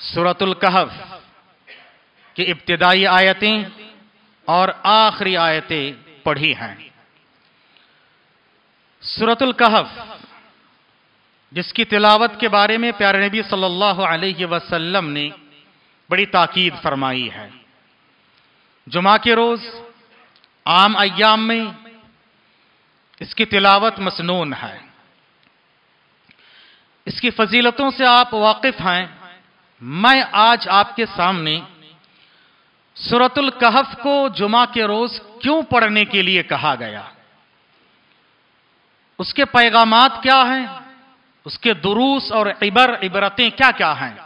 सूरतुल कहफ, की इब्तदाई आयतें और आखिरी आयतें पढ़ी हैं। सूरतुल कहफ, जिसकी तिलावत के बारे में प्यारे नबी सल्लल्लाहु अलैहि वसल्लम ने बड़ी ताकीद फरमाई है। जुमा के रोज, आम अयाम में इसकी तिलावत मसनून है। इसकी फजीलतों से आप वाकिफ हैं मैं आज आपके सामने सुरतुल कहफ को जुमा के रोज क्यों पढ़ने के लिए कहा गया? उसके पैगामात क्या हैं? उसके दुरूस और इबर, इबरतें क्या क्या हैं?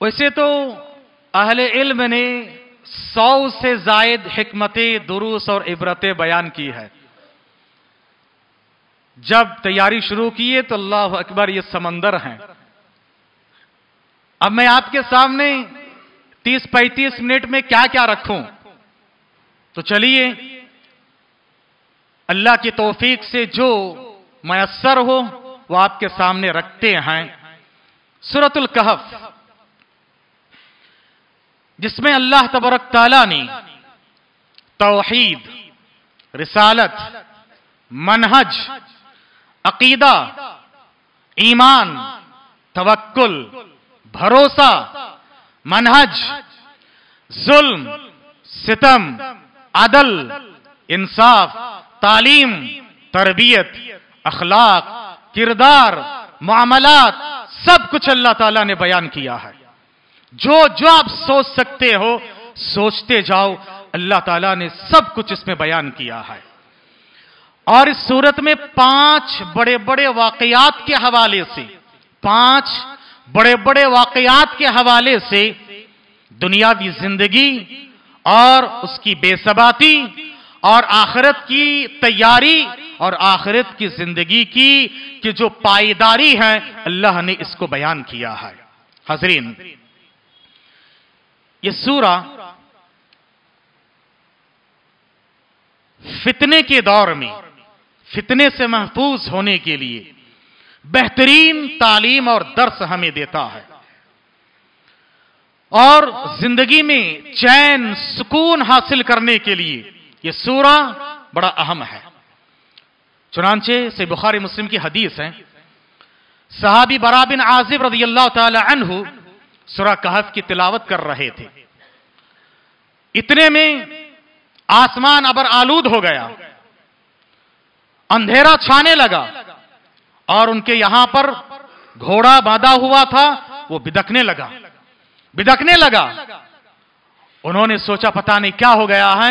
वैसे तो अहले इल्म ने सौ से जायद हमतें दुरूस और इबरतें बयान की है। जब तैयारी शुरू किए तो अल्लाह अकबर ये समंदर हैं। अब मैं आपके सामने 30-35 मिनट में क्या क्या रखूँ? तो चलिए, अल्लाह की तोफीक से जो मैसर हो, वो आपके सामने रखते हैं। सूरतुल कहफ, जिसमें अल्लाह तबरक ताला ने तौहीद, रिसालत, मनहज, अकीदा, ईमान, तवक्कुल भरोसा, मनहज, जुल्म, सितम, अदल, इंसाफ, तालीम, तरबियत, अखलाक, किरदार, मामलात, सब कुछ अल्लाह ताला ने बयान किया है। जो जो आप सोच सकते हो, सोचते जाओ, अल्लाह ताला ने सब कुछ इसमें बयान किया है। और इस सूरत में पाँच बड़े बड़े वाकयात के हवाले से, पाँच बड़े बड़े वाकयात के हवाले से दुनियावी ज़िंदगी और उसकी बेसबाती और आखिरत की तैयारी और आखिरत की ज़िंदगी की कि जो पाईदारी है, अल्लाह ने इसको बयान किया है। हजरीन, ये सूरा फितने के दौर में, फितने से महफूज होने के लिए बेहतरीन तालीम और दर्स हमें देता है। और ज़िंदगी में चैन, सुकून हासिल करने के लिए यह सूरा बड़ा अहम है। चुनाचे से बुखारी मुस्लिम की हदीस है, साहबी बरा बिन आजिब रज़ी अल्लाह तहु सुरा कहफ की तिलावत कर रहे थे। इतने में आसमान अबर आलूद हो गया, अंधेरा छाने लगा और उनके यहाँ पर घोड़ा बांधा हुआ था, वो बिदकने लगा। बिदकने लगा। उन्होंने सोचा, पता नहीं क्या हो गया है।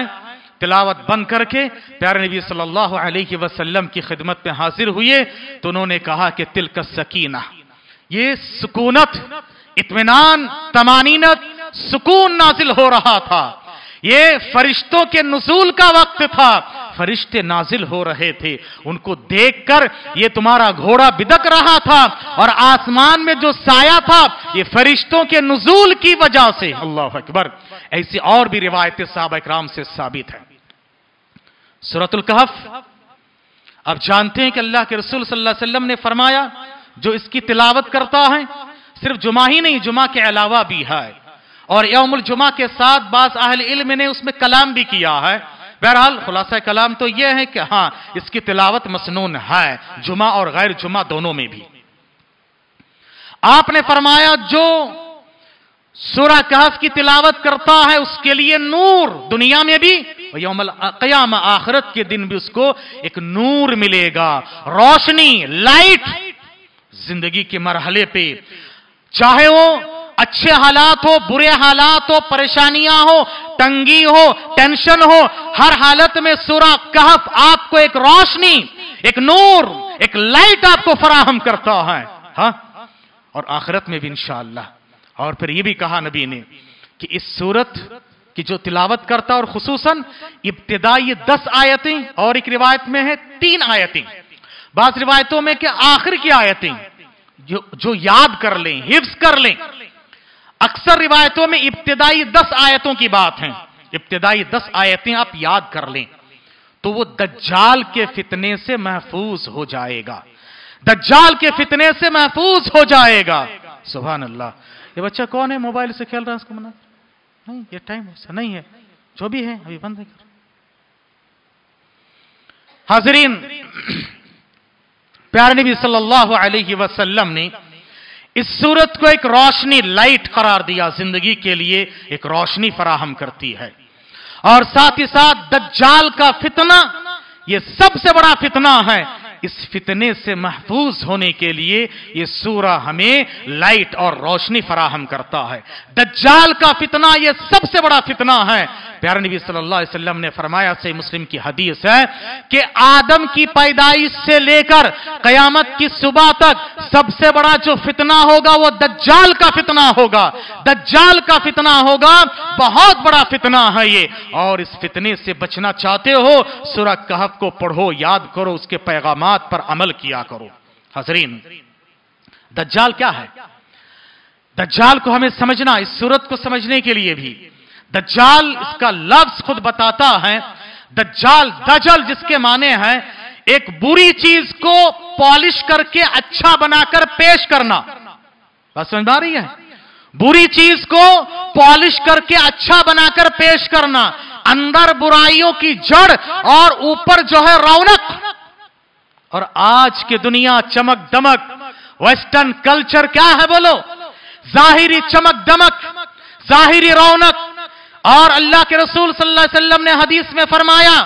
तिलावत बंद करके प्यारे नबी सल्लल्लाहु अलैहि वसल्लम की खिदमत में हाजिर हुए तो उन्होंने कहा कि तिल का सकीना, ये सुकूनत इतमान तमानीनत, सुकून नाजिल हो रहा था। ये फरिश्तों के नसूल का वक्त था। फरिश्ते नाजिल हो रहे थे। उनको देखकर ये तुम्हारा घोड़ा बिदक रहा था और आसमान में जो साया था, ये फरिश्तों के नजूल की वजह से। अल्लाह अकबर। ऐसी और भी रिवायतें साहब इकराम से साबित है। सूरतुल कहफ। अब जानते हैं कि अल्लाह के रसूल सल्लल्लाहु अलैहि वसल्लम ने फरमाया, जो इसकी तिलावत करता है, सिर्फ़ जुमा ही नहीं, जुमा के अलावा भी है। और यौमुल जुमा के साथ बास अहल इल्म ने उसमें कलाम भी किया है। बहरहाल, खुलासा कलाम तो यह है कि हाँ इसकी तिलावत मसनून है, जुमा और गैर जुमा दोनों में भी। आपने फरमाया, जो सूरा कहफ की तिलावत करता है, उसके लिए नूर दुनिया में भी यौमल कयाम आखरत के दिन भी उसको एक नूर मिलेगा। रोशनी, लाइट ज़िंदगी के मरहले पे, चाहे वो अच्छे हालात हो, बुरे हालात हो, परेशानियाँ हो, तंगी हो टेंशन हो, हर हालत में सूरा कहफ आपको एक रोशनी, एक नूर, एक लाइट आपको फराहम करता है। हा? और आखिरत में भी इंशाला और फिर यह भी कहा नबी ने कि इस सूरत की जो तिलावत करता और खसूसन इब्तदाई दस आयतें, और एक रिवायत में है तीन आयतें। बास रिवायतों में कि आखिर की आयतें, जो जो याद कर लें हिफ्स कर लें अक्सर रिवायतों में इब्तदाई दस आयतों की बात है। इब्तदाई दस आयतें आप याद कर लें तो वो दज्जाल के फितने से महफूज हो जाएगा। दज्जाल के फितने से महफूज हो जाएगा। सुबह अल्लाह ये बच्चा कौन है? मोबाइल से खेल रहा है उसको मना। नहीं, ये टाइम ऐसा नहीं है। जो भी है, अभी बंद कर हाजरीन, प्यार नबी सल्लल्लाहु अलैहि वसल्लम ने इस सूरत को एक रोशनी लाइट करार दिया ज़िंदगी के लिए, एक रोशनी फराहम करती है। और साथ ही साथ दज्जाल का फितना यह सबसे बड़ा फितना है। इस फितने से महफूज होने के लिए यह सूरा हमें लाइट और रोशनी फराहम करता है। दज्जाल का फितना यह सबसे बड़ा फितना है। प्यारे नबी सल्लल्लाहु अलैहि वसल्लम ने फरमाया से मुस्लिम की हदीस है कि आदम की पैदाइश से लेकर कयामत की सुबह तक सबसे बड़ा जो फितना होगा वो दज्जाल का फितना होगा। दज्जाल का फितना होगा, बहुत बड़ा फितना है ये। और इस फितने से बचना चाहते हो, सुरह कहफ को पढ़ो, याद करो, उसके पैगाम पर अमल किया करो। हजरीन, दज्जाल क्या है? दज्जाल को हमें समझना, इस सूरत को समझने के लिए भी। दज्जाल इसका लफ्ज खुद बताता है। दज्जाल, दजल जिसके माने हैं, एक बुरी चीज़ को पॉलिश करके अच्छा बनाकर पेश करना। बात समझ आ रही है? बुरी चीज़ को पॉलिश करके अच्छा बनाकर पेश करना, अंदर बुराइयों की जड़ और ऊपर जो है रौनक। और आज की दुनिया चमक दमक, वेस्टर्न कल्चर क्या है बोलो? जाहिरी चमक दमक, जाहिरी रौनक। और अल्लाह के रसूल सल्लल्लाहु अलैहि वसल्लम ने हदीस में फरमाया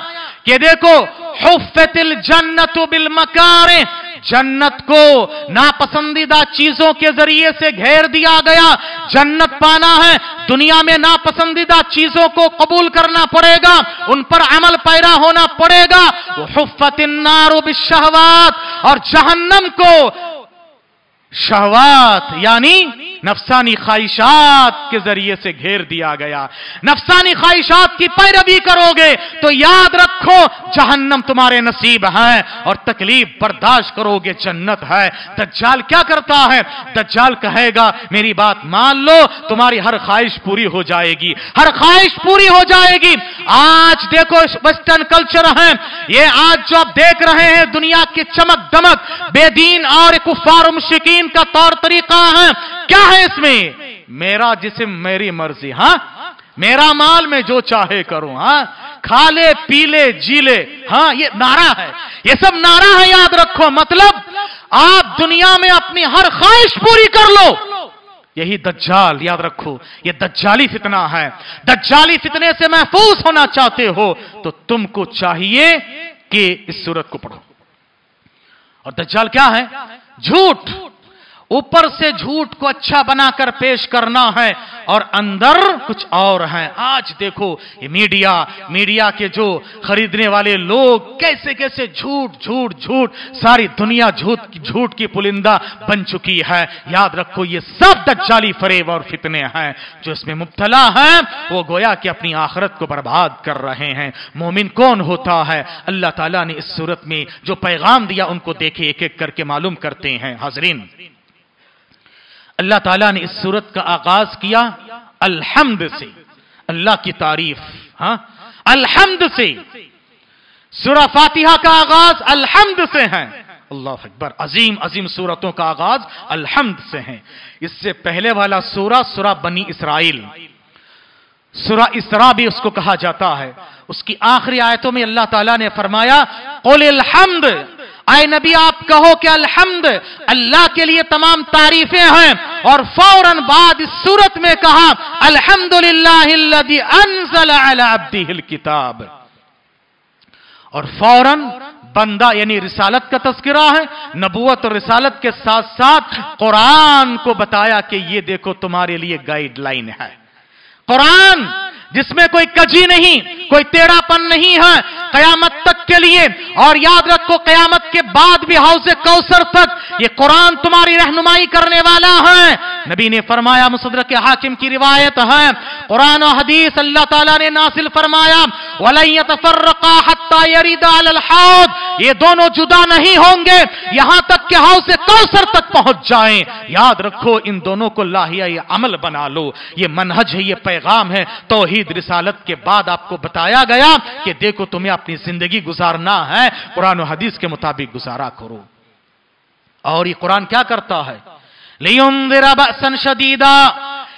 कि देखो हुफतिल जन्नत बिल मकारे जन्नत को नापसंदीदा चीज़ों के ज़रिए से घेर दिया गया। जन्नत पाना है, दुनिया में नापसंदीदा चीज़ों को कबूल करना पड़ेगा, उन पर अमल पैरा होना पड़ेगा। हुफतिन्नारो बिशहवात और जहन्नम को शहवात, यानी नफसानी ख्वाहिशात के ज़रिए से घेर दिया गया। नफसानी ख्वाहिशात की पैरवी करोगे तो याद रखो, जहन्नम तुम्हारे नसीब है और तकलीफ़ बर्दाश्त करोगे, जन्नत है। दज्जाल क्या करता है? दज्जाल कहेगा, मेरी बात मान लो, तुम्हारी हर ख्वाहिश पूरी हो जाएगी। हर ख्वाहिश पूरी हो जाएगी। आज देखो वेस्टर्न कल्चर है। ये आज जो आप देख रहे हैं, दुनिया की चमक दमक बेदीन और कुफार मुशिकीन का तौर तरीका है। क्या है इसमें? मेरा जिसम मेरी मर्ज़ी हाँ? मेरा माल में जो चाहे करूँ हाँ? खा ले पी ले जी ले हाँ? ये नारा है। ये सब नारा है, याद रखो। मतलब आप दुनिया में अपनी हर ख्वाहिश पूरी कर लो। यही दज्जाल, याद रखो। ये दज्जाली फितना है। दज्जाली फितने से महफूज होना चाहते हो तो तुमको चाहिए कि इस सूरत को पढ़ो। और दज्जाल क्या है? झूठ। ऊपर से झूठ को अच्छा बनाकर पेश करना है और अंदर कुछ और है। आज देखो ये मीडिया मीडिया के जो खरीदने वाले लोग कैसे कैसे झूठ झूठ झूठ, सारी दुनिया झूठ झूठ की पुलिंदा बन चुकी है। याद रखो, ये सब दज्जाली फरेब और फितने हैं। जो इसमें मुब्तला है, वो गोया कि अपनी आखरत को बर्बाद कर रहे हैं। मोमिन कौन होता है? अल्लाह ताला ने इस सूरत में जो पैगाम दिया, उनको देखे एक एक करके मालूम करते हैं। हाजरीन। अल्लाह ताला ने इस सूरत का आगाज़ किया, अल्हम्द से। अल्लाह की तारीफ़ हाँ? अल्हम्द से। सुरा फातिहा का आगाज़ अल्हम्द से है। अल्लाह अकबर। अजीम अजीम सूरतों का आगाज़ अल्हम्द से है। इससे पहले वाला सूरा सुरा बनी इसराइल। सुरा इसरा भी उसको कहा जाता है। उसकी आखिरी आयतों में अल्लाह ताला ने फरमाया हमद आए नबी, आप कहो कि अल्हम्द, अल्लाह के लिए तमाम तारीफें हैं। और फ़ौरन बाद इस सूरत में कहा अल्हम्दुलिल्लाह किताब। और फ़ौरन बंदा, यानी रिसालत का तस्करा है नबूत और रिसालत के साथ साथ कुरान को बताया कि ये देखो तुम्हारे लिए गाइडलाइन है। कुरान जिसमें कोई कजी नहीं कोई टेढ़ापन नहीं है। कयामत तक के लिए और याद रखो कयामत के बाद भी हाउस कौसर तक ये कुरान तुम्हारी रहनुमाई करने वाला है। नबी ने फरमाया मुसदर के हाकिम की रिवायत है। कुरान और हदीस अल्लाह ताला ने नासिल फरमाया ये दोनों जुदा नहीं होंगे। यहाँ तक कि हाउस कौसर तक पहुँच जाएँ। याद रखो इन दोनों को लाहिया ये अमल बना लो। ये मनहज है ये पैगाम है। तोहीद रिसालत के बाद आपको बताया गया कि देखो तुम्हें अपनी ज़िंदगी गुजारना है। कुरान हदीस के मुताबिक गुजारा करो। और ये कुरान क्या करता है? लियुम शदीदा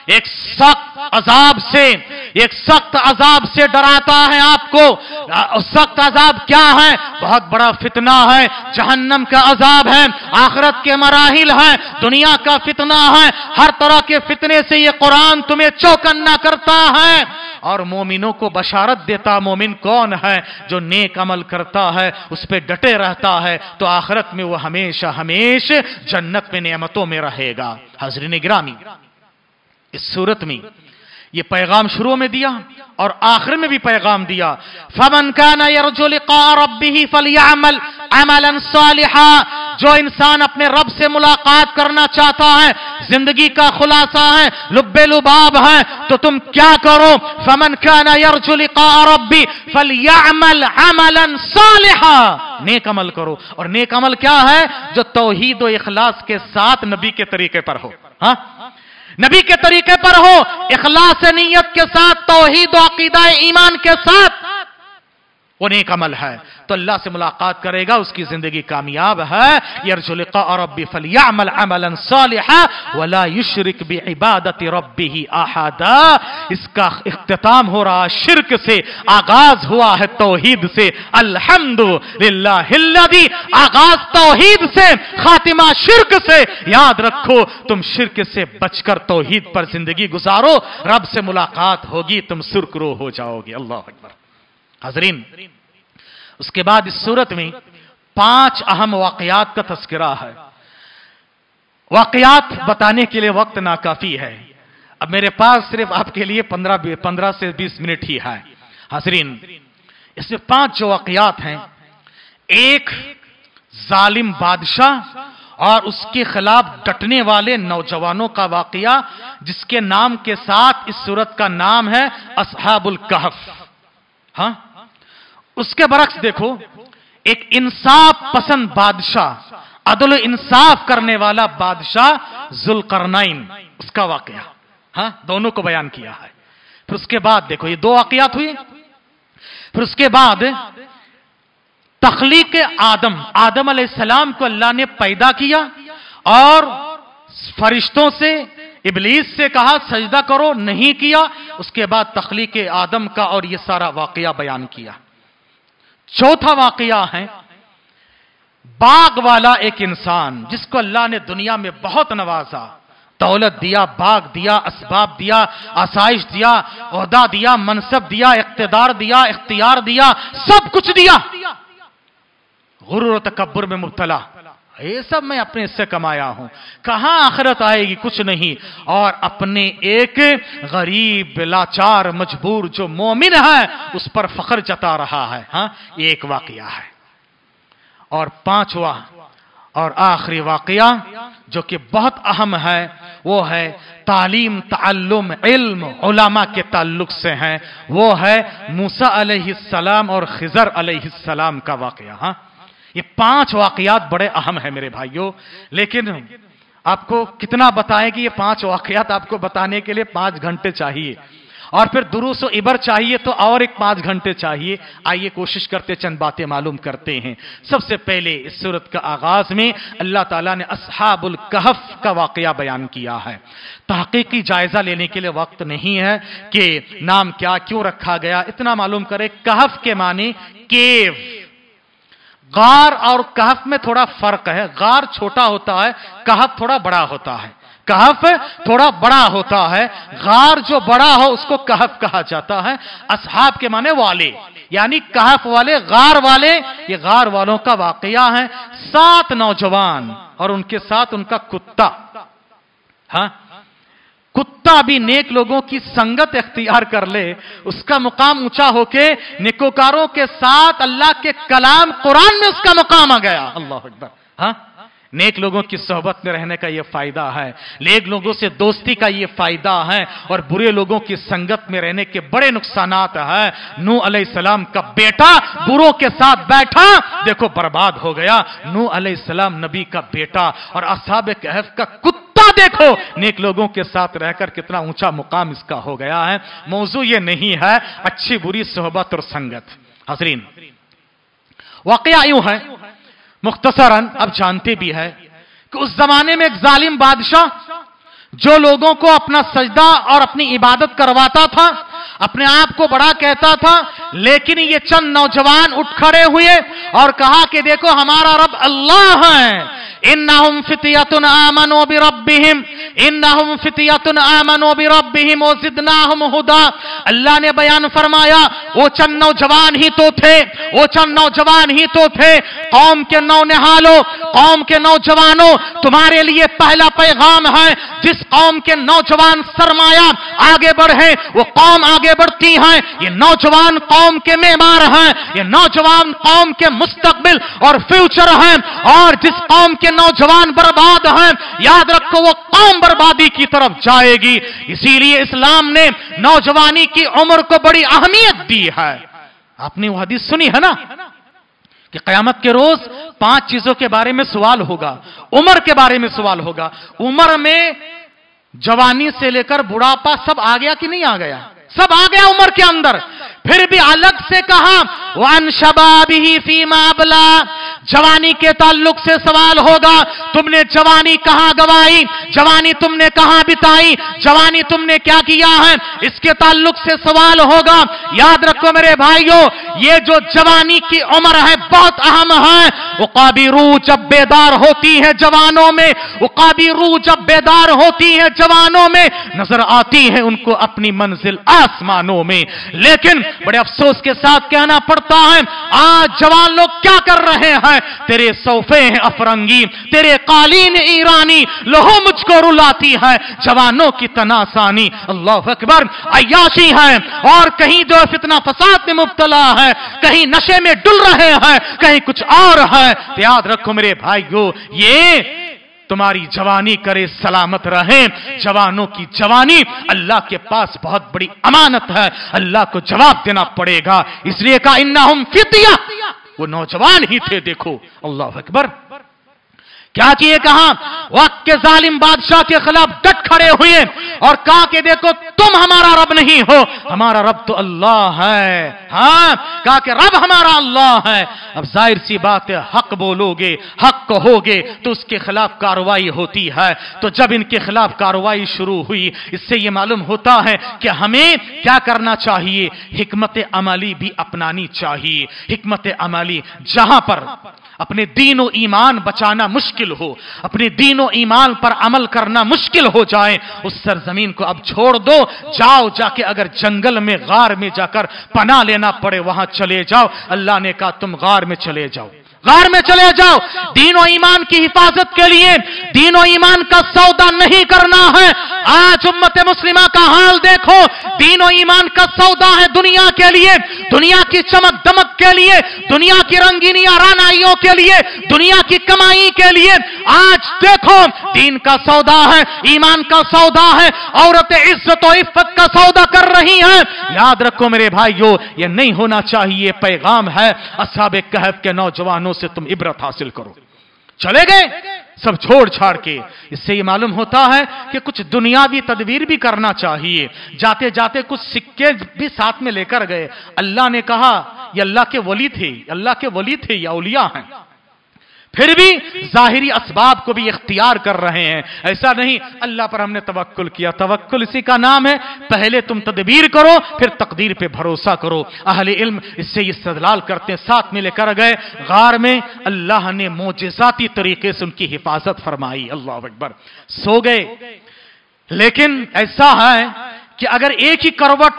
एक सख्त अजाब से, एक सख्त अजाब से डराता है आपको। सख्त अजाब क्या है? बहुत बड़ा फितना है। जहन्नम का अजाब है, आखरत के मराहिल है, दुनिया का फितना है। हर तरह के फितने से ये कुरान तुम्हें चौकन्ना करता है। और मोमिनों को बशारत देता मोमिन कौन है जो नेक अमल करता है, उस पर डटे रहता है। तो आखरत में वो हमेशा हमेश जन्नत में नियमतों में रहेगा। हजरी ग्रामी इस सूरत में। ये पैगाम शुरू में दिया और आखिर में भी पैगाम दिया। फमन का नबी जो इंसान अपने रब से मुलाकात करना चाहता है, ज़िंदगी का खुलासा है लुब्बे लुबाब है तो तुम क्या करो? फमन का रबी फलियामल अमलन सालिहा। नेक अमल करो। और नेक अमल क्या है? जो तोहीद इखलास के साथ नबी के तरीके पर हो। हाँ? नबी के तरीके पर हो इखलास नीयत के साथ तोहीद अकीदा ईमान के साथ वो नेक अमल है। तो अल्लाह से मुलाकात करेगा, उसकी ज़िंदगी कामयाब है। और वला युशरिक रब्बी ही आहादा। इसका इख्तिताम हो रहा शिरक से, आगाज़ हुआ है तौहीद से। अल्हम्दुलिल्लाहिल्लदी आगाज़ तौहीद से, खातिमा शिरक से। याद रखो, तुम शिरक से बचकर तौहीद पर ज़िंदगी गुजारो। रब से मुलाकात होगी, तुम सुरकरो हो जाओगे। अल्लाह अकबर। हजरीन। उसके बाद इस सूरत में पाँच अहम वाकयात का तस्करा है। वाकयात बताने के लिए वक्त नाकाफी है। अब मेरे पास सिर्फ़ आपके लिए पंद्रह पंद्रह से बीस मिनट ही है। हसरीन इसमें पाँच जो वाकयात हैं, एक जालिम बादशाह और उसके खिलाफ डटने वाले नौजवानों का वाकया, जिसके नाम के साथ इस सूरत का नाम है असहाबुल कहफ। हाँ? उसके बरक्स देखो, एक इंसाफ पसंद बादशाह, अदल इंसाफ करने वाला बादशाह जुलकरनाइन उसका वाकया। हाँ दोनों को बयान किया है। फिर उसके बाद देखो, ये दो वाकयात हुई। फिर उसके बाद तखलीक आदम आदम सलाम को अल्लाह ने पैदा किया और फरिश्तों से, इबलीस से कहा, सजदा करो, नहीं किया। उसके बाद तखलीक आदम का और यह सारा वाकया बयान किया। चौथा वाकया है, बाग वाला एक इंसान जिसको अल्लाह ने दुनिया में बहुत नवाजा। दौलत दिया, बाग दिया इसबाब दिया, आसाइश दिया अहदा दिया, मनसब दिया, इकतदार दिया, इख्तियार दिया, सब कुछ दिया। गुरु तकबर में मुबतला। ये सब मैं अपने इससे कमाया हूँ। कहाँ आखिरत आएगी? कुछ नहीं। और अपने एक गरीब, लाचार, मजबूर जो मोमिन है, उस पर फख्र जता रहा है। हाँ एक वाकया है। और पांचवा और आखिरी वाकया, जो कि बहुत अहम है, वो है तालीम, ताल्लुम, इल्म, उलामा के ताल्लुक से है। वो है मूसा अलैहिस्सलाम और खिजर अलैहिस्सलाम का वाकया। हाँ ये पाँच वाकयात बड़े अहम है मेरे भाइयों। लेकिन आपको कितना बताएँ कि ये पाँच वाकयात आपको बताने के लिए पाँच घंटे चाहिए। और फिर दुरुस इबर चाहिए तो और एक पाँच घंटे चाहिए। आइए कोशिश करते चंद बातें मालूम करते हैं। सबसे पहले इस सूरत का आगाज़ में अल्लाह ताला ने असहाबुल कहफ का वाकया बयान किया है। तहकीकी जायजा लेने के लिए वक्त नहीं है कि नाम क्या, क्यों रखा गया, इतना मालूम करें। कहफ के माने केव। गार और कहफ में थोड़ा फ़र्क है। गार छोटा होता है, कहफ थोड़ा बड़ा होता है। कहफ थोड़ा बड़ा होता है। गार जो बड़ा हो, उसको कहफ कहा जाता है। असहाब के माने वाले, यानी कहफ वाले, गार वाले, ये गार वालों का वाकया है। सात नौजवान और उनके साथ उनका कुत्ता। हाँ? कुत्ता भी नेक लोगों की संगत इख्तियार कर ले। उसका मुकाम ऊँचा होके निकोकारों के साथ अल्लाह के कलाम कुरान में उसका मुकाम आ गया। अल्लाह अकबर। हाँ? नेक लोगों की सोहबत में रहने का यह फ़ायदा है। नेक लोगों से दोस्ती का यह फ़ायदा है और बुरे लोगों की संगत में रहने के बड़े नुकसान है। नू सलाम का बेटा बुरों के साथ बैठा, देखो बर्बाद हो गया। नू सलाम नबी का बेटा और असाब कहफ का कुत्ता देखो, नेक लोगों के साथ रहकर कितना ऊँचा मुकाम इसका हो गया है। मौजू ये नहीं है, अच्छी बुरी सोहबत और संगत। हसरीन वाकया यूँ है, मुख्तसरन, अब जानते भी है कि उस जमाने में एक जालिम बादशाह जो लोगों को अपना सजदा और अपनी इबादत करवाता था अपने आप को बड़ा कहता था, लेकिन ये चंद नौजवान उठ खड़े हुए और कहा कि देखो, हमारा रब अल्लाह है। इन इन्नहुम फितियतुन आमनो बिरब्बिहिम। इन्नहुम फितियतुन आमनो बिरब्बिहिम व जिदनाहुम हुदा। अल्लाह ने बयान फरमाया, वो चंद नौजवान ही तो थे, वो चंद नौजवान ही तो थे। कौम के नौ निहालो, कौम के नौजवानों, तुम्हारे लिए पहला पैगाम है, जिस कौम के नौजवान सरमाया आगे बढ़े, वो कौम आगे बढ़ती है। ये नौजवान कौम के मेमार हैं। ये नौजवान कौम के मुस्तकबिल और फ्यूचर हैं। और जिस कौम के नौजवान बर्बाद हैं, याद रखो वो कौम बर्बादी की तरफ़ जाएगी। इसीलिए इस्लाम ने नौजवानी की उम्र को बड़ी अहमियत दी है। आपने वो हदीस सुनी है ना? कि कयामत के रोज पाँच चीज़ों के बारे में सवाल होगा, उम्र के बारे में सवाल होगा। उम्र में जवानी से लेकर बुढ़ापा सब आ गया कि नहीं आ गया? सब आ गया उम्र के अंदर। फिर भी अलग से कहा, वन शबाबी फ़ी माबला जवानी के ताल्लुक से सवाल होगा, तुमने जवानी कहाँ गवाई? जवानी तुमने कहाँ बिताई? जवानी तुमने क्या किया है? इसके ताल्लुक से सवाल होगा, याद रखो मेरे भाइयों, ये जो जवानी की उम्र है, बहुत अहम है। वो काबी रू जब बेदार होती है जवानों में वो काबी रू जब बेदार होती है जवानों में, नज़र आती है उनको अपनी मंजिल आसमानों में। लेकिन बड़े अफसोस के साथ कहना पड़ता है, आज जवान लोग क्या कर रहे हैं? तेरे सोफे हैं अफरंगी, तेरे कालीन ईरानी, लोहो मुझको रुलाती है, जवानों की तनासानी। अल्लाह अकबर अयाशी है, और कहीं जो फितना फसाद में मुबतला है, कहीं नशे में डुल रहे हैं, कहीं कुछ और है। याद रखो मेरे भाइयों, ये तुम्हारी जवानी करे सलामत रहे। जवानों की जवानी अल्लाह के पास बहुत बड़ी अमानत है। अल्लाह को जवाब देना पड़ेगा। इसलिए कहा इन्ना हम फितिया। वो नौजवान ही थे, देखो। अल्लाह अकबर। क्या किए कहा? वक्त के जालिम बादशाह के खिलाफ डट खड़े हुए। और कहा कि देखो, तुम हमारा रब नहीं हो। हमारा रब तो अल्लाह है। हाँ? कहा कि रब हमारा अल्लाह है। अब ज़ाहिर सी बात है, हक बोलोगे, हक कहोगे तो उसके खिलाफ कार्रवाई होती है। तो जब इनके खिलाफ कार्रवाई शुरू हुई, इससे यह मालूम होता है कि हमें क्या करना चाहिए। हिकमत अमली भी अपनानी चाहिए। हिकमत अमली जहाँ पर अपने दीन ईमान बचाना मुश्किल हो, अपने दीन ईमान पर अमल करना मुश्किल हो जाए, उस सरजमीन को अब छोड़ दो, जाओ जाके अगर जंगल में, गार में जाकर पना लेना पड़े, वहाँ चले जाओ। अल्लाह ने कहा, तुम गार में चले जाओ। गार में चले जाओ। दीन और ईमान की हिफाजत के लिए दीनो ईमान का सौदा नहीं करना है। आज उम्मत मुस्लिमा का हाल देखो। दीनो ईमान का सौदा है दुनिया के लिए, दुनिया की चमक दमक के लिए, दुनिया की रंगीनी रानाइयों के लिए, दुनिया की कमाई के लिए। आज देखो, दीन का सौदा है, ईमान का सौदा है, औरतें इज़्ज़त और इफ्फत का सौदा कर रही हैं। याद रखो मेरे भाइयों, ये नहीं होना चाहिए पैगाम है। असाब कहफ के नौजवानों से तुम इबरत हासिल करो। चले गए? सब छोड़ छाड़ के। इससे ये मालूम होता है कि कुछ दुनियावी तदबीर भी करना चाहिए। जाते जाते कुछ सिक्के भी साथ में लेकर गए। अल्लाह ने कहा, ये अल्लाह के वली थे अल्लाह के वली थे, या उलिया हैं। फिर भी जाहिरी असबाब को भी इख्तियार कर रहे हैं। ऐसा नहीं, अल्लाह पर हमने तवक्कुल किया। तवक्कुल इसी का नाम है, पहले तुम तदबीर करो, फिर तकदीर पे भरोसा करो। अहले इल्म इससे इस्तदलाल करते हैं, साथ में लेकर गए। गार में अल्लाह ने मोजाती तरीके से उनकी हिफाजत फरमाई। अल्लाह अकबर। सो गए। लेकिन ऐसा है कि अगर एक ही करवट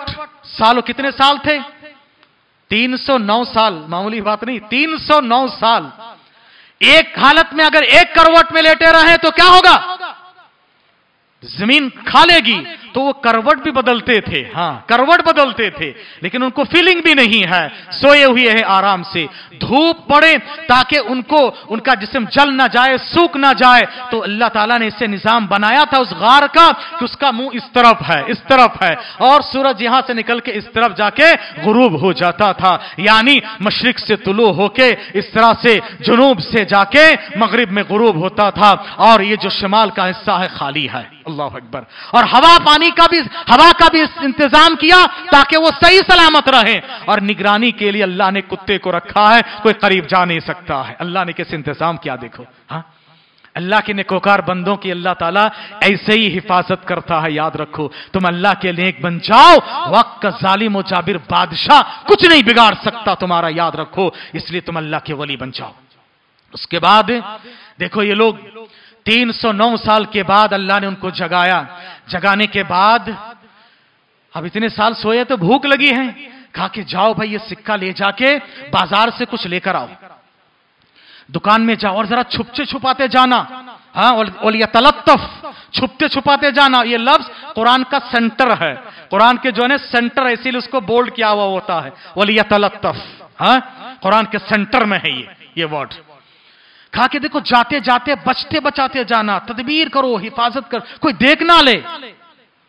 सालों कितने साल थे? 309 साल। मामूली बात नहीं 309 साल। एक हालत में अगर एक करवट में लेटे रहे तो क्या होगा? ज़मीन खा लेगी तो वो करवट भी बदलते थे। हाँ। करवट बदलते थे लेकिन उनको फीलिंग भी नहीं है। सोए हुए हैं आराम से। धूप पड़े ताकि उनको उनका जिसम जल ना जाए सूख ना जाए तो अल्लाह ताला ने इससे निज़ाम बनाया था उस गार का कि उसका मुँह इस तरफ़ है इस तरफ़ है। और सूरज यहाँ से निकल के इस तरफ़ जाके गुरूब हो जाता था। यानी मशरक से तुलू होके इस तरह से जुनूब से जाके मगरब में गुरूब होता था। और ये जो शमाल का हिस्सा है खाली है। अल्लाह अकबर। और हवा पानी का भी हवा का भी इंतज़ाम किया ताकि वो सही सलामत रहे। और निगरानी के लिए अल्लाह ने कुत्ते को रखा है, कोई करीब जा नहीं सकता है। अल्लाह ने कैसे इंतज़ाम किया देखो हाँ? अल्लाह के निकोकार बंदों की अल्लाह ताला ऐसे ही हिफाजत करता है, याद रखो। तुम अल्लाह के नेक बन जाओ, वक्त का जालिम जाबिर बादशाह कुछ नहीं बिगाड़ सकता तुम्हारा, याद रखो। इसलिए तुम अल्लाह के वली बन जाओ। उसके बाद, देखो ये लोग 309 साल के बाद अल्लाह ने उनको जगाया। जगाने के बाद अब इतने साल सोए तो भूख लगी है। कहा कि जाओ भाई, ये सिक्का ले जाके बाज़ार से कुछ लेकर आओ। दुकान में जाओ और जरा छुपचे छुपाते जाना। हाँ ओलिया तलत्तफ, छुपते छुपाते जाना। ये लफ्ज कुरान का सेंटर है। कुरान के जो है सेंटर है, इसीलिए उसको बोल्ड किया हुआ होता है। ओलिया तलत्तफ हाँ? कुरान के सेंटर में है ये ये वर्ड। कहा कि देखो, जाते जाते, बचते बचाते जाना, तदबीर करो, हिफाजत करो, कोई देख ना ले।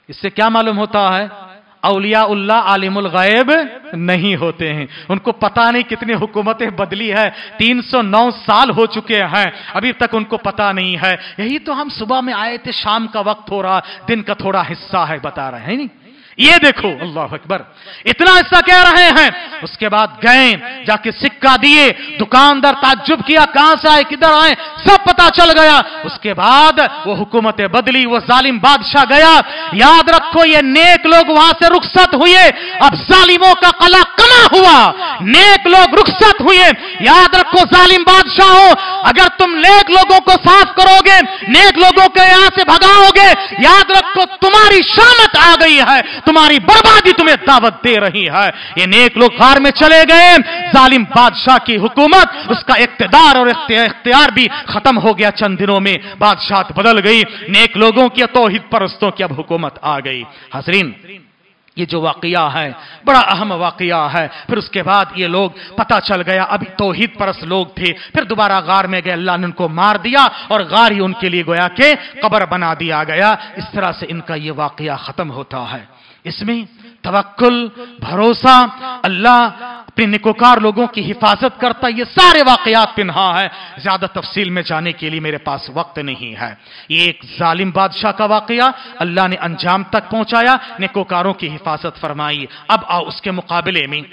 इससे क्या मालूम होता है? अलिया उल्ला आलिमुल गैब नहीं होते हैं। उनको पता नहीं कितनी हुकूमतें बदली है। 309 साल हो चुके हैं। अभी तक उनको पता नहीं है। यही तो हम सुबह में आए थे, शाम का वक्त हो रहा, दिन का थोड़ा हिस्सा है, बता रहे हैं नहीं? ये देखो, अल्लाह अकबर, इतना हिस्सा कह रहे हैं। उसके बाद गए जाके सिक्का दिए, दुकानदार ताज्जुब किया, कहाँ से आए, किधर आए? सब पता चल गया। उसके बाद वो हुकूमत बदली, वो जालिम बादशाह गया। याद रखो, ये नेक लोग वहाँ से रुखसत हुए। अब जालिमों का कला कमा हुआ। नेक लोग रुखसत हुए। याद रखो, जालिम बादशाह हो। अगर तुम नेक लोगों को साफ़ करोगे, नेक लोगों के यहाँ से भगाओगे, याद रखो, तुम्हारी शामत आ गई है। तुम्हारी बर्बादी तुम्हें दावत दे रही है। ये नेक लोग गार में चले गए। जालिम बादशाह की हुकूमत, उसका इकतदार और इख्तियार भी खत्म हो गया चंद दिनों में बादशाह बदल गई, नेक लोगों की तोहिद परस्तों की अब हुकूमत आ गई। हसरीन ये जो वाकया है, बड़ा अहम वाकया है। फिर उसके बाद ये लोग, पता चल गया, अभी तोहिद परस लोग थे। फिर दोबारा गार में गए, अल्लाह ने उनको मार दिया और गार ही उनके लिए गोया के कबर बना दिया गया। इस तरह से इनका ये वाकया खत्म होता है। इसमें तवक्ल भरोसा, अल्लाह अपने निकोकार लोगों की हिफाजत करता ये सारे वाकयात पिन्हा है। ज़्यादा तफसील में जाने के लिए मेरे पास वक्त नहीं है। ये एक जालिम बादशाह का वाकया। अल्लाह ने अंजाम तक पहुँचाया, निकोकारों की हिफाजत फरमाई। अब आओ उसके मुकाबले में।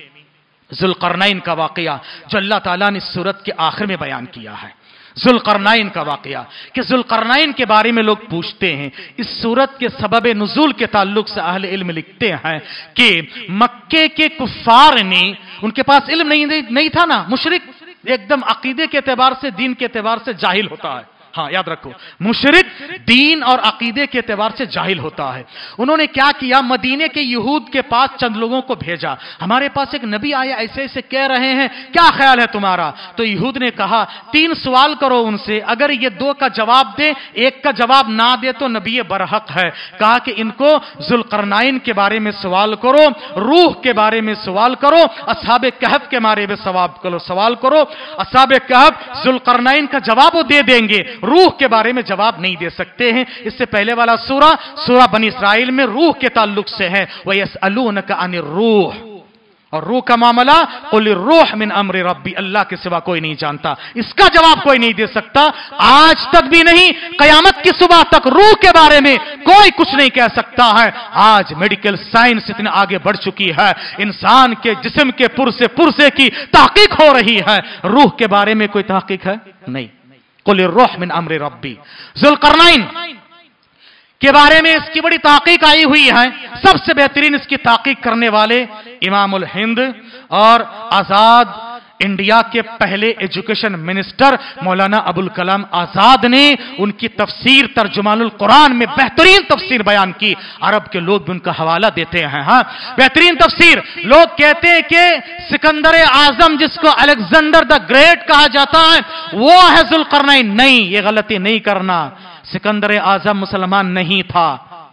जुलकरनाइन का वाकया, जो अल्लाह तला ने सूरत के आखिर में बयान किया है। जुलकरनाइन का वाकया कि जुलकरनाइन के बारे में लोग पूछते हैं। इस सूरत के सबब नजूल के ताल्लुक से अहल इल्म लिखते हैं कि मक्के के कुफार ने उनके पास इल्म नहीं, नहीं था ना मुशरक एकदम अकीदे के एतबार से दीन के एतबार से जाहिल होता है। हाँ याद रखो। मुशरक दीन और अकीदे के एतबार से जाहिल होता है। उन्होंने क्या किया? मदीने के यहूद के पास चंद लोगों को भेजा। हमारे पास एक नबी आया, ऐसे ऐसे कह रहे हैं, क्या ख्याल है तुम्हारा? तो यहूद ने कहा, तीन सवाल करो उनसे। अगर ये दो का जवाब दे, एक का जवाब ना दे तो नबी बरहक है। कहा कि इनको जुलकरनाइन के बारे में सवाल करो, रूह के बारे में सवाल करो असाब कहब के बारे में सवाब करो, सवाल करो। असाब कहब जुलकरनाइन का जवाब वो दे देंगे। रूह के बारे में जवाब नहीं दे सकते हैं। इससे पहले वाला सूरा सूरा बनी इसराइल में रूह के ताल्लुक से है। वह यस अलून का अन रूह। और रूह का मामला, कुल रूह मिन अमर रब्बी, अल्लाह के सिवा कोई नहीं जानता। इसका जवाब कोई नहीं दे सकता। आज तक भी नहीं, कयामत की सुबह तक रूह के बारे में कोई कुछ नहीं कह सकता है। आज मेडिकल साइंस इतने आगे बढ़ चुकी है। इंसान के जिस्म के पुरसे पुरसे की तहकीक हो रही है। रूह के बारे में कोई तहकीक है? नहीं। कुल रोह मिन अमर रब्बी। जुलकरनाइन के बारे में इसकी बड़ी ताकीक आई हुई है। सबसे बेहतरीन इसकी ताकीक करने वाले इमामुल हिंद और आज़ाद इंडिया के पहले एजुकेशन मिनिस्टर मौलाना अबुल कलाम आज़ाद ने उनकी तफसीर तर्जुमानुल कुरान में बेहतरीन तफसीर बयान की। अरब के लोग भी उनका हवाला देते हैं हाँ। बेहतरीन तफसीर। लोग कहते हैं कि सिकंदर आज़म, जिसको अलेक्जेंडर द ग्रेट कहा जाता है, वो है जुलकरनाइन नहीं, ये गलती नहीं करना। सिकंदर आज़म मुसलमान नहीं था।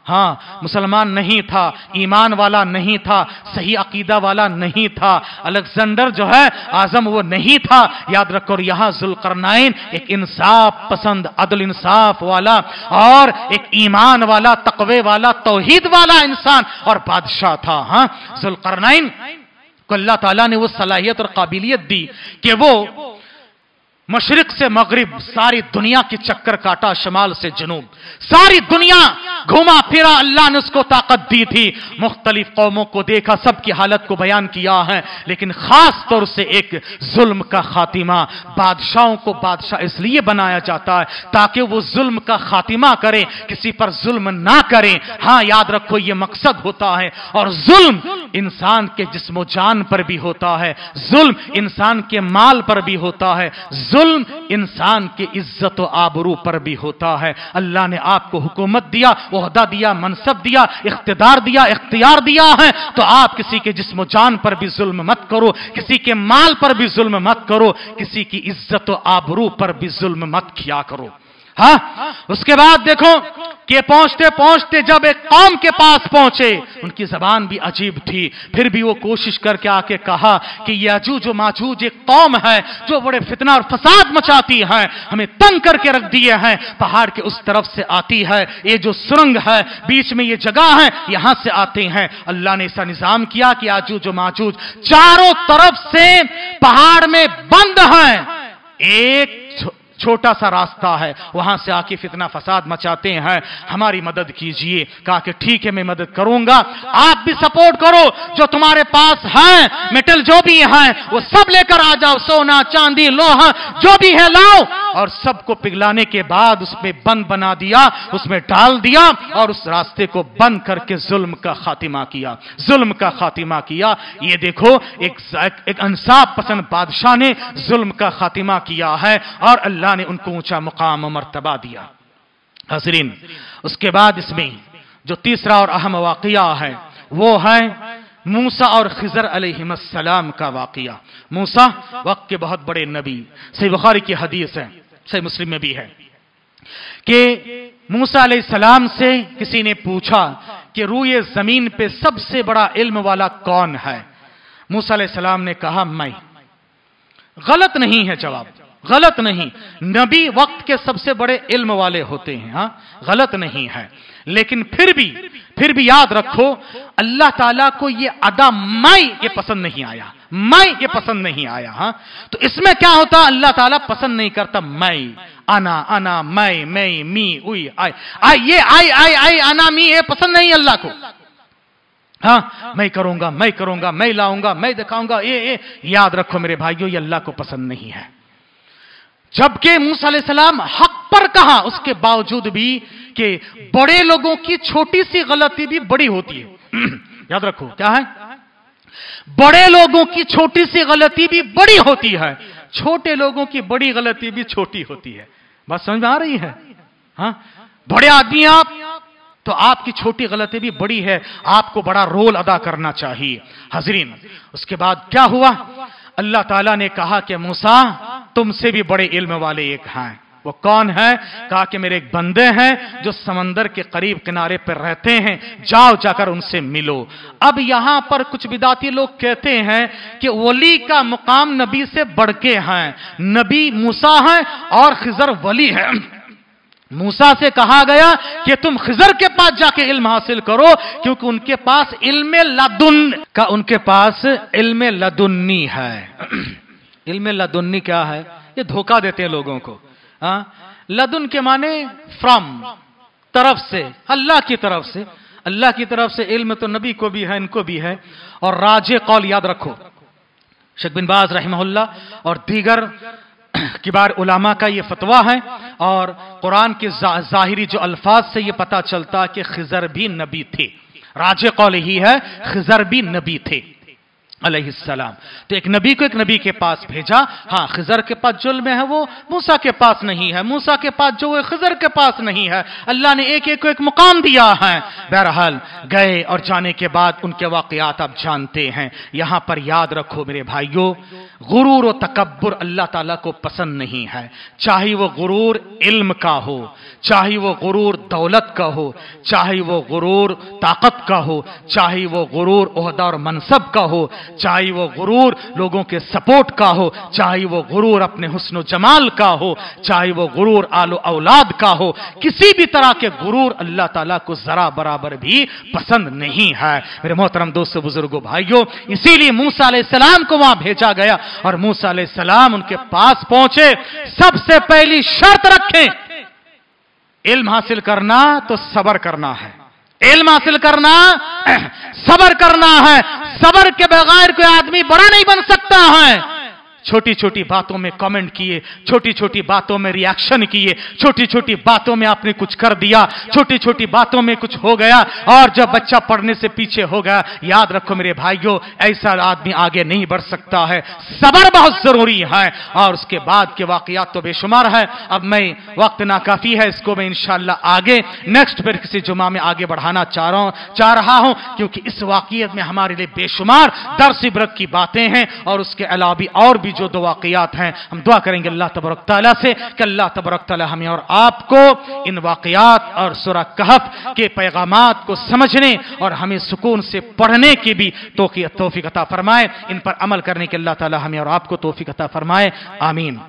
हाँ मुसलमान नहीं था, ईमान वाला नहीं था, सही अकीदा वाला नहीं था। अलेक्जेंडर जो है, आज़म वो नहीं था। याद रखो, और यहाँ जुलकरनाइन एक इंसाफ पसंद, अदल इंसाफ वाला और एक ईमान वाला, तकवे वाला, तोहीद वाला इंसान और बादशाह था हाँ। जुलकरनाइन को अल्लाह ताला ने वो सलाहियत और काबिलियत दी कि वो मशरक से मगरिब, सारी दुनिया की चक्कर काटा, शमाल से जनूब सारी दुनिया घुमा फिरा, अल्लाह ने उसको ताकत दी थी। मुख्तलिफ़ कौमों को देखा, सबकी हालत को बयान किया है, लेकिन खास तौर से एक जुल्म का खातिमा। बादशाहों को बादशाह इसलिए बनाया जाता है, ताकि वो जुल्म का खातिमा करें, किसी पर जुल्म ना करें। हाँ याद रखो, ये मकसद होता है, और जुल्म इंसान के जिस्मो जान पर भी होता है। जुल्म इंसान के माल पर भी होता है। जुल्म इंसान की इज़्ज़त आबरू पर भी होता है। अल्लाह ने आपको हुकूमत दिया ओहदा दिया, मनसब दिया, इख्तदार दिया, इख्तियार दिया है। तो आप किसी के जिसम जान पर भी जुल्म मत करो, किसी के माल पर भी जुल्म मत करो, किसी की इज़्ज़त आबरू पर भी जुल्म मत किया करो। हाँ? उसके बाद देखो कि पहुँचते पहुँचते जब एक कौम के पास पहुँचे, उनकी जबान भी अजीब थी। फिर भी वो कोशिश करके आके कहा कि याजू जो माजूज एक कौम है, जो बड़े फितना और फसाद मचाती है, हमें तंग करके रख दिए हैं, पहाड़ के उस तरफ़ से आती है। ये जो सुरंग है, बीच में ये जगह है, यहाँ से आते हैं। अल्लाह ने ऐसा निज़ाम किया कि आजू जो माजूज चारों तरफ़ से पहाड़ में बंद है। एक छोटा सा रास्ता है। वहाँ से आके फितना फसाद मचाते हैं। हमारी मदद कीजिए। कहा कि ठीक है, मैं मदद करूँगा। आप भी सपोर्ट करो। जो तुम्हारे पास है, मेटल जो भी है, वो सब लेकर आ जाओ। सोना, चांदी, लोहा, जो भी है लाओ। और सबको पिघलाने के बाद उसमें बंद बना दिया, उसमें डाल दिया और उस रास्ते को बंद करके जुल्म का खातिमा किया। जुल्म का खातिमा किया। ये देखो एक एक इंसाफ पसंद बादशाह ने जुल्म का खातिमा किया है। और अल्लाह अल्लाह ने उनको ऊँचा मुकाम मरतबा दिया। हजरीन, उसके बाद इसमें जो तीसरा और अहम वाकया है, वो है मूसा और खिजर अलैहिस्सलाम का वाकया। मूसा वक्त के बहुत बड़े नबी, सही बुखारी की हदीस है, सही मुस्लिम में भी है, कि मूसा सलाम से किसी ने पूछा कि रूए ज़मीन पे सबसे बड़ा इल्म वाला कौन है? मूसा सलाम ने कहा, मैं। गलत नहीं है जवाब। गलत नहीं। नबी वक्त के सबसे बड़े इल्म वाले होते हैं, हा? गलत नहीं है। लेकिन फिर भी फिर भी याद रखो, अल्लाह ताला को ये अदा मैं ये पसंद नहीं आया। मैं ये पसंद नहीं आया, हा? तो इसमें क्या होता? अल्लाह ताला पसंद नहीं करता मैं आना आना मैं मैं मी, उई, आई। आई, ये आई आई आई, आना, मी, ये पसंद नहीं अल्लाह को। हाँ? मैं करूँगा मैं करूँगा, मैं लाऊँगा, मैं दिखाऊँगा, ये ये। याद रखो मेरे भाइयों, ये अल्लाह को पसंद नहीं है। जबकि मूसा सलाम हक पर कहा उसके बावजूद भी कि बड़े लोगों की छोटी सी गलती भी बड़ी होती है। याद रखो, क्या है? बड़े लोगों की छोटी सी गलती भी बड़ी होती है। छोटे लोगों की बड़ी गलती भी छोटी होती है। बात समझ में आ रही है? हाँ? बड़े आदमी आप तो आपकी छोटी गलती भी बड़ी है। आपको बड़ा रोल अदा करना चाहिए। हजरीन, उसके बाद क्या हुआ? अल्लाह ताला ने कहा कि मूसा, तुमसे भी बड़े इल्म वाले एक हैं। वो कौन है? कहा कि मेरे एक बंदे हैं जो समंदर के करीब किनारे पर रहते हैं। जाओ जाकर उनसे मिलो। अब यहाँ पर कुछ विदाती लोग कहते हैं कि वली का मुकाम नबी से बढ़ के हैं। नबी मूसा है और खिजर वली है। मूसा से कहा गया कि तुम खिजर के पास जाके इल्म हासिल करो, क्योंकि उनके पास इल्म लदुन, का उनके पास इल्म लदुन्नी है। इल्म लदुन्नी क्या है? ये धोखा देते हैं लोगों को। हा? लदुन के माने फ्रॉम, तरफ़ से, अल्लाह की तरफ़ से। अल्लाह की तरफ़ से इल्म तो नबी को भी है, इनको भी है। और राजे कौल याद रखो। शेख बिन बाज और दीगर किबार उलामा का ये फतवा है और कुरान के जा, जाहिरी जो अल्फाज से ये पता चलता कि खिजर भी नबी थे। राज कौल ही है खिजर भी नबी थे अलैहिस्सलाम तो एक नबी को एक नबी के पास भेजा। हाँ खिजर के पास जुल्म है वो मूसा के पास नहीं है। मूसा के पास जो है खिजर के पास नहीं है। अल्लाह ने एक एक को एक मुकाम दिया है। बहरहाल गए और जाने के बाद उनके वाकयात आप जानते हैं। यहाँ पर याद रखो मेरे भाइयों गुरूर और तकबर अल्लाह ताला को पसंद नहीं है। चाहे वो गुरूर इल्म का हो, चाहे वो गुरूर दौलत का हो, चाहे वो गुरूर ताकत का हो, चाहे वो गुरूर ओहदा और मनसब का हो, चाहे वो गुरूर लोगों के सपोर्ट का हो, चाहे वो गुरूर अपने हुस्न जमाल का हो, चाहे वो गुरूर आलो औलाद का हो, किसी भी तरह के गुरूर अल्लाह ताला को जरा बराबर भी पसंद नहीं है। मेरे मोहतरम दोस्तों बुजुर्गो, भाइयों, इसीलिए मूसा सलाम को वहाँ भेजा गया और मूसा सलाम उनके पास पहुँचे। सबसे पहली शर्त रखें, इल्म हासिल करना तो सबर करना है। इल्म हासिल करना, सबर करना है। सबर के बगैर कोई आदमी बड़ा नहीं बन सकता है। छोटी छोटी बातों में कमेंट किए छोटी छोटी बातों में रिएक्शन किए छोटी छोटी बातों में आपने कुछ कर दिया छोटी छोटी बातों में कुछ हो गया, और जब बच्चा पढ़ने से पीछे हो गया, याद रखो मेरे भाइयों, ऐसा आदमी आगे नहीं बढ़ सकता है। सबर बहुत ज़रूरी है, और उसके बाद के वाकयात तो बेशुमार है। अब मैं, वक्त नाकाफी है, इसको मैं इंशाला आगे नेक्स्ट फिर किसी जुमा में आगे बढ़ाना चाह रहा हूँ, चाह रहा हूँ, क्योंकि इस वाकियत में हमारे लिए बेशुमार दर इबरत की बातें हैं, और उसके अलावा भी और भी जो दो हैं, हम दुआ करेंगे अल्लाह तबरक तला से कि अल्लाह तबरक तला हमें और आपको इन वाकयात और सुरा कहफ के पैगाम को समझने और हमें सुकून से पढ़ने की भी तोफ़ी अता फरमाए। इन पर अमल करने के अल्लाह ताली हमें और आपको तोफ़ी अता फरमाए। आमीन।